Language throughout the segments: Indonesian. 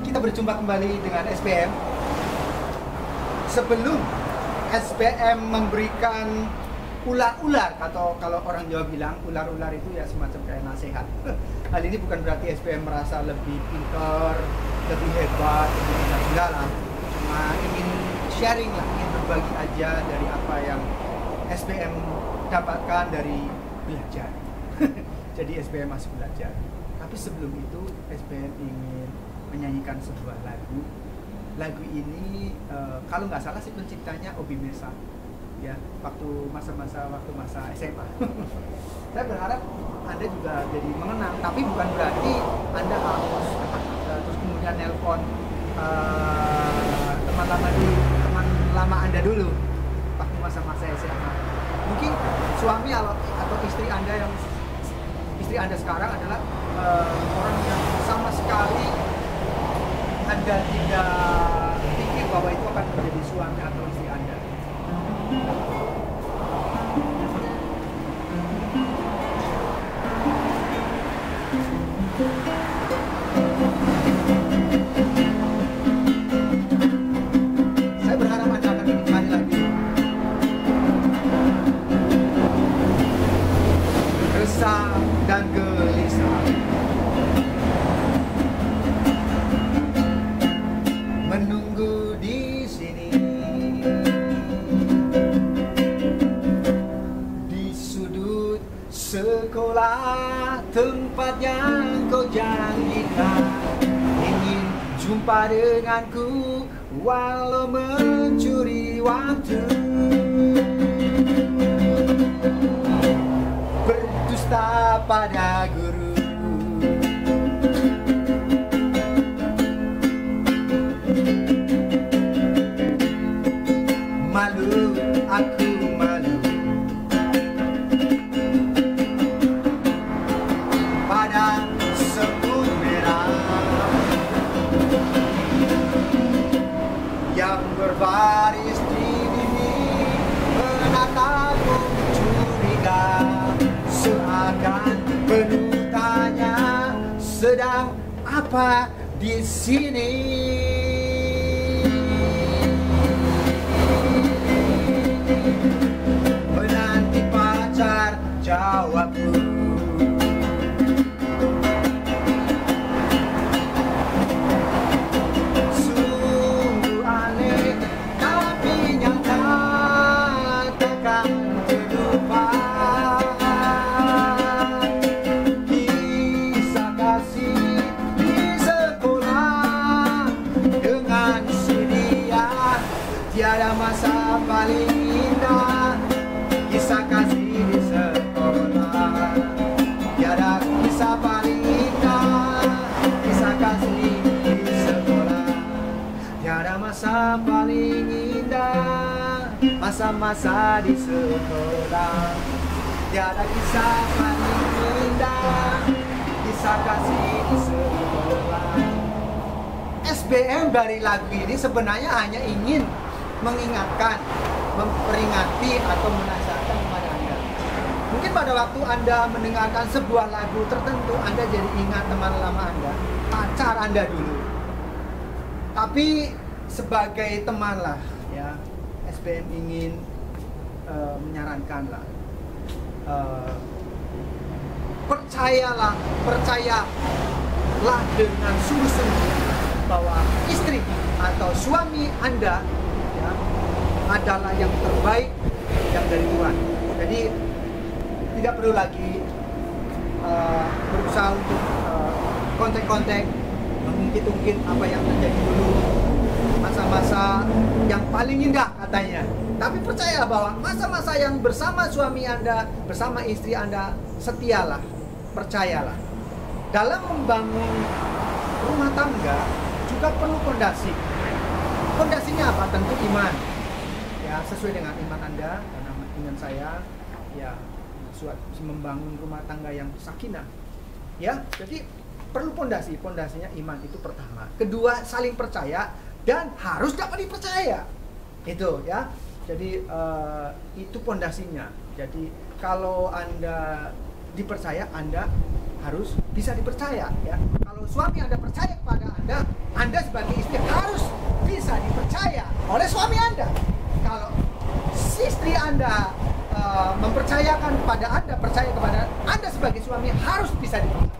Kita berjumpa kembali dengan SPM. Sebelum SPM memberikan ular-ular atau kalau orang Jawa bilang ular-ular itu ya semacam kayak nasihat. Hal ini bukan berarti SPM merasa lebih pintar, lebih hebat, lebih lah. Cuma ingin sharing lah, ingin berbagi aja dari apa yang SPM dapatkan dari belajar. Jadi SPM masih belajar. Tapi sebelum itu SPM ingin menyanyikan sebuah lagu. Lagu ini eh, kalau nggak salah sih penciptanya Obi Mesa ya waktu masa-masa waktu masa SMA. Saya berharap anda juga jadi mengenang, tapi bukan berarti anda harus eh, terus kemudian nelpon eh, teman lama di teman lama anda dulu waktu masa-masa SMA. Mungkin suami atau istri anda yang istri anda sekarang adalah eh, orang yang sama sekali anda tidak pikir bahwa itu akan menjadi suami atau istri anda. Jumpa denganku walau mencuri waktu. Berdusta pada guru apa Masa-masa di sekolah Tiada kisah paling indah Kisah kasih di sekolah SBM dari lagu ini sebenarnya hanya ingin mengingatkan, memperingati atau menasihatkan kepada Anda. Mungkin pada waktu Anda mendengarkan sebuah lagu tertentu, Anda jadi ingat teman lama Anda, pacar Anda dulu. Tapi sebagai teman SBM ingin eh, menyarankan lah, eh, percayalah, percayalah dengan sungguh-sungguh bahwa istri atau suami Anda ya, adalah yang terbaik yang dari Tuhan. Jadi tidak perlu lagi uh, berusaha untuk uh, kontak-kontak mengungkit-ungkit apa yang terjadi dulu masa-masa yang paling indah katanya. Tapi percaya bahwa masa-masa yang bersama suami Anda, bersama istri Anda, setialah, percayalah. Dalam membangun rumah tangga juga perlu fondasi. Fondasinya apa? Tentu iman. Ya, sesuai dengan iman Anda karena iman saya ya suatu membangun rumah tangga yang sakinah. Ya, jadi perlu fondasi. Fondasinya iman itu pertama. Kedua, saling percaya dan harus dapat dipercaya. Itu ya. Jadi eh, itu fondasinya. Jadi kalau Anda dipercaya Anda harus bisa dipercaya ya. Kalau suami Anda percaya kepada Anda, Anda sebagai istri harus bisa dipercaya oleh suami Anda. Kalau istri Anda uh, mempercayakan kepada Anda, percaya kepada Anda sebagai suami harus bisa dipercaya.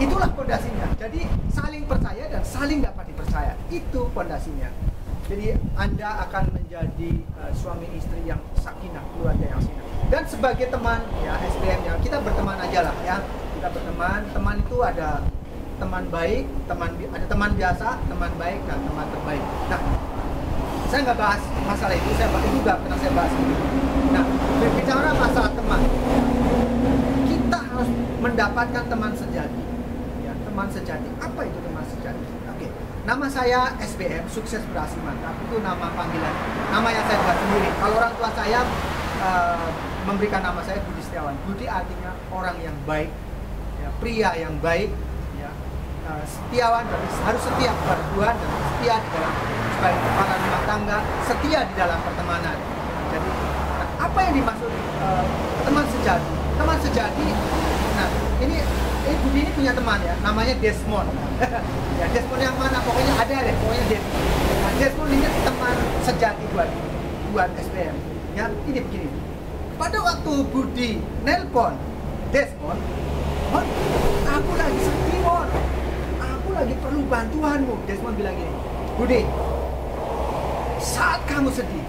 Itulah pondasinya. Jadi saling percaya dan saling dapat dipercaya. Itu pondasinya. Jadi Anda akan menjadi uh, suami istri yang sakinah, keluarga yang sakinah. Dan sebagai teman ya SBM ya, kita berteman aja lah ya. Kita berteman teman itu ada teman baik teman ada teman biasa teman baik dan teman terbaik. Nah saya nggak bahas masalah itu saya bahas juga pernah saya bahas. Ini nah berbicara masalah teman kita harus mendapatkan teman sejati. Ya teman sejati. Apa itu teman nama saya SBM sukses berhasil mantap itu nama panggilan nama yang saya buat sendiri kalau orang tua saya uh, memberikan nama saya Budi Setiawan Budi artinya orang yang baik pria yang baik, ya, uh, setiawan dan harus setia kepada Tuhan dan setia di dalam sebagai kepala rumah tangga, setia di dalam pertemanan. Jadi apa yang dimaksud uh, teman sejati? Teman sejati, nah ini ini Budi ini punya teman ya, namanya Desmond. ya Desmond yang mana? Pokoknya ada deh, pokoknya Desmond. Nah, Desmond ini teman sejati buat buat SPM. Ya, ini begini. Pada waktu Budi nelpon Desmond, Mon, aku lagi sedih, Mon. Aku lagi perlu bantuanmu. Desmond bilang gini, Budi, saat kamu sedih,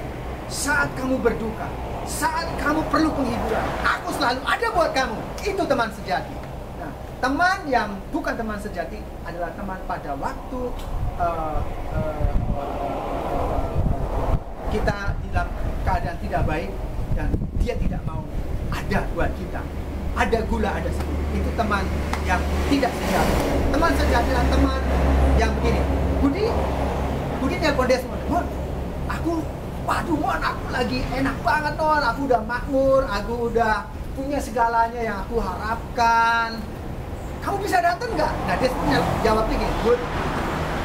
saat kamu berduka, saat kamu perlu penghiburan, aku selalu ada buat kamu. Itu teman sejati. Teman yang bukan teman sejati adalah teman pada waktu uh, uh, kita dalam keadaan tidak baik dan dia tidak mau ada buat kita ada gula, ada sebu. Itu teman yang tidak sejati. Teman sejati adalah teman yang begini. Budi, Budi nelpon Desmond. Mon, aku, waduh Mon, aku lagi enak banget non. Aku udah makmur, aku udah punya segalanya yang aku harapkan. Kamu bisa datang nggak? Nah Desmond jawab begini, Bud,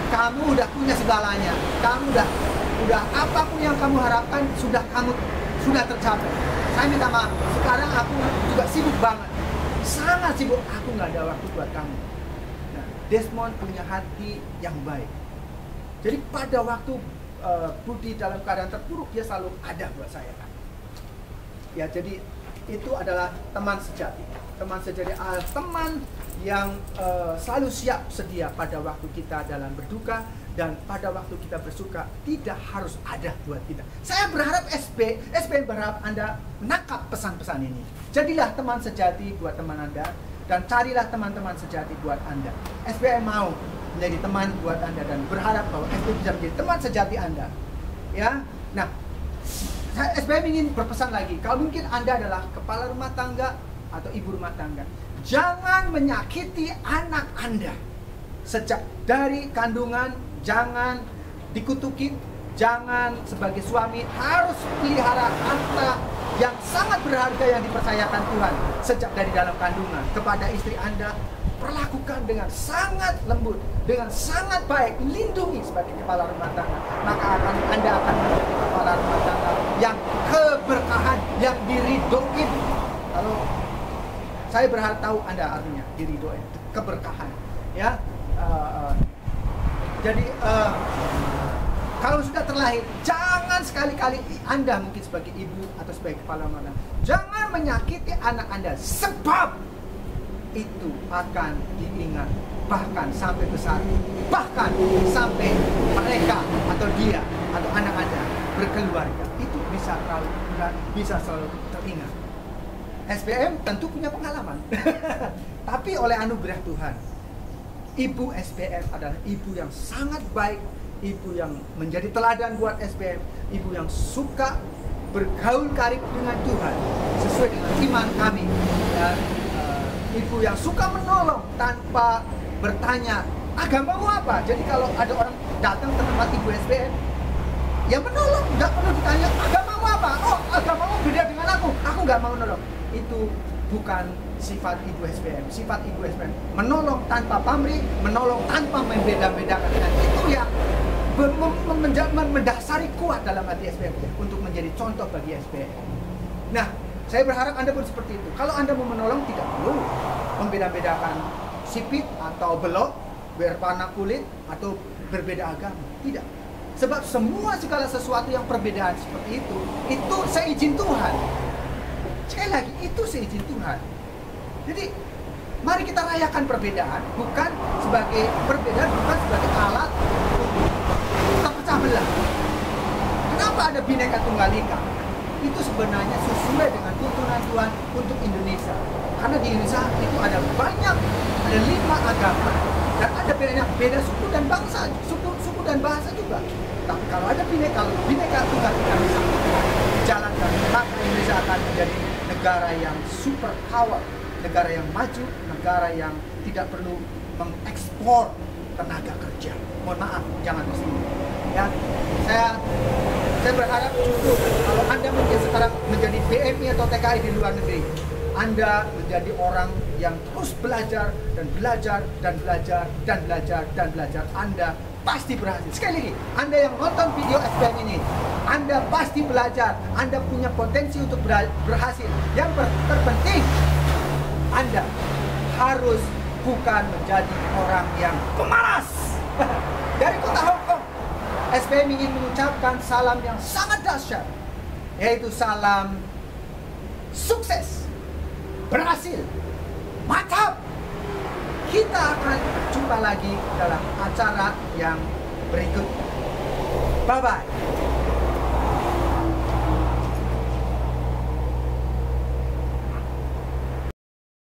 kamu udah punya segalanya. Kamu udah, udah apa pun yang kamu harapkan sudah kamu sudah tercapai. Saya minta maaf sekarang aku juga sibuk banget. Sangat sibuk aku nggak ada waktu buat kamu. Nah Desmond punya hati yang baik. Jadi pada waktu uh, Budi dalam keadaan terpuruk dia selalu ada buat saya ya jadi itu adalah teman sejati. Teman sejati uh, teman yang uh, selalu siap sedia pada waktu kita dalam berduka dan pada waktu kita bersuka tidak harus ada buat kita. Saya berharap SB, SB berharap Anda menangkap pesan-pesan ini. Jadilah teman sejati buat teman Anda dan carilah teman-teman sejati buat Anda. SBM mau menjadi teman buat Anda dan berharap bahwa SBM bisa menjadi teman sejati Anda. Ya. Nah, SBM ingin berpesan lagi, kalau mungkin Anda adalah kepala rumah tangga atau ibu rumah tangga, jangan menyakiti anak Anda. Sejak dari kandungan jangan dikutukin, jangan sebagai suami harus pelihara harta yang sangat berharga yang dipercayakan Tuhan. Sejak dari dalam kandungan kepada istri Anda perlakukan dengan sangat lembut, dengan sangat baik, lindungi sebagai kepala rumah tangga. Maka akan Anda akan menjadi kepala rumah tangga yang keberkahan, yang diridoin. Kalau saya berharap tahu Anda artinya diridoin, keberkahan. Ya, uh, uh, jadi uh, kalau sudah terlahir, jangan sekali-kali Anda mungkin sebagai ibu atau sebagai kepala mana, jangan menyakiti anak Anda sebab itu akan diingat bahkan sampai besar bahkan sampai mereka atau dia atau anak Anda berkeluarga itu bisa terlalu bisa selalu teringat SBM tentu punya pengalaman tapi oleh anugerah Tuhan Ibu SPM adalah ibu yang sangat baik, ibu yang menjadi teladan buat SPM, ibu yang suka bergaul karib dengan Tuhan sesuai dengan iman kami dan uh, ibu yang suka menolong tanpa bertanya agamamu apa. Jadi kalau ada orang datang ke tempat ibu SPM, ya menolong, nggak perlu ditanya agamamu apa. Oh agamamu beda dengan aku, aku nggak mau menolong. Itu bukan sifat ibu SPM. Sifat ibu SPM menolong tanpa pamrih, menolong tanpa membeda-bedakan. Dan itu yang mendasari kuat dalam hati SPM untuk menjadi contoh bagi SPM. Nah, Saya berharap Anda pun seperti itu. Kalau Anda mau menolong, tidak perlu membeda-bedakan sipit atau belok, berwarna kulit, atau berbeda agama. Tidak. Sebab semua segala sesuatu yang perbedaan seperti itu, itu seizin Tuhan. Sekali lagi, itu seizin Tuhan. Jadi, mari kita rayakan perbedaan, bukan sebagai perbedaan, bukan sebagai alat untuk kita pecah belah. Kenapa ada bineka tunggal ika? Itu sebenarnya sesuai dengan tuntunan Tuhan untuk Indonesia. Karena di Indonesia itu ada banyak, ada lima agama, dan ada bedanya beda suku dan bangsa, suku suku dan bahasa juga. Tapi kalau ada bineka, bineka tunggal ika bisa dijalankan, maka Indonesia akan menjadi negara yang super power, negara yang maju, negara yang tidak perlu mengekspor tenaga kerja. Mohon maaf, jangan di. Ya, saya saya berharap justru kalau Anda mungkin sekarang menjadi BMI atau TKI di luar negeri, Anda menjadi orang yang terus belajar dan belajar dan belajar dan belajar dan belajar. Anda pasti berhasil. Sekali lagi, Anda yang nonton video SPM ini, Anda pasti belajar. Anda punya potensi untuk berhasil. Yang terpenting, Anda harus bukan menjadi orang yang pemalas. Dari kota Hong Kong, SPM ingin mengucapkan salam yang sangat dahsyat, yaitu salam sukses, berhasil, mantap. Kita akan jumpa lagi dalam acara yang berikut. Bye bye.